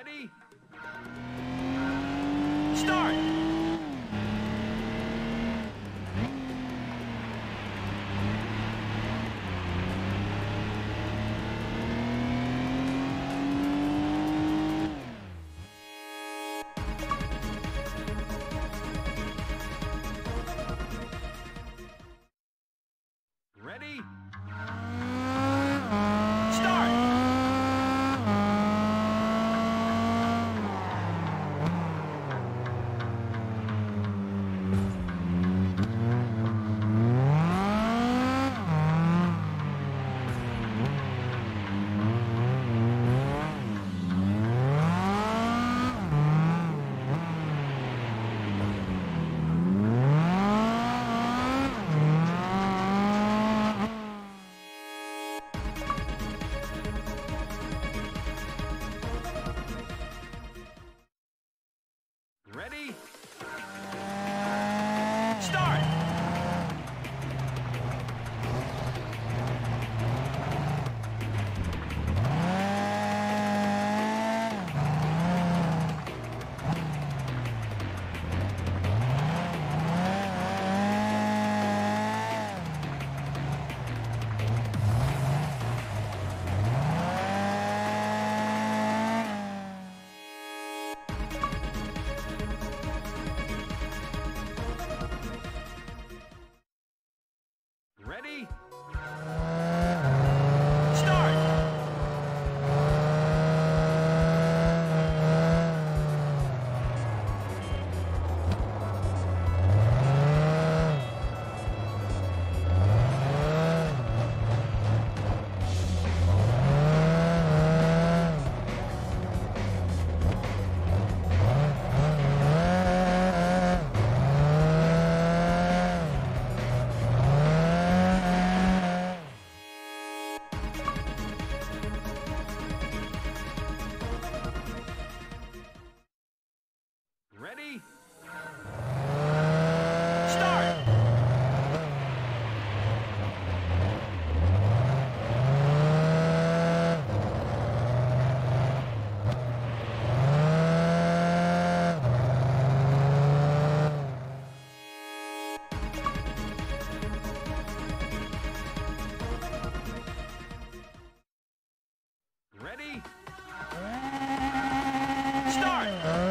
Ready? Ready? Ready? Ready? Start!